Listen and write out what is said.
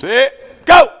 set, go!